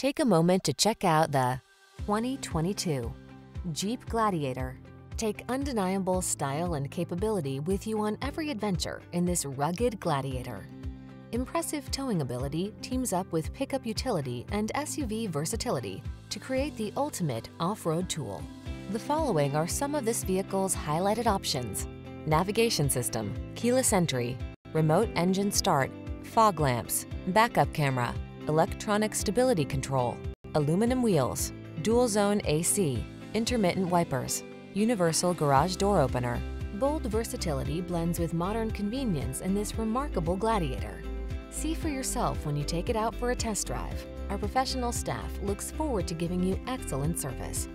Take a moment to check out the 2022 Jeep Gladiator. Take undeniable style and capability with you on every adventure in this rugged Gladiator. Impressive towing ability teams up with pickup utility and SUV versatility to create the ultimate off-road tool. The following are some of this vehicle's highlighted options. Navigation system, keyless entry, remote engine start, fog lamps, backup camera, electronic stability control, aluminum wheels, dual zone AC, intermittent wipers, universal garage door opener. Bold versatility blends with modern convenience in this remarkable Gladiator. See for yourself when you take it out for a test drive. Our professional staff looks forward to giving you excellent service.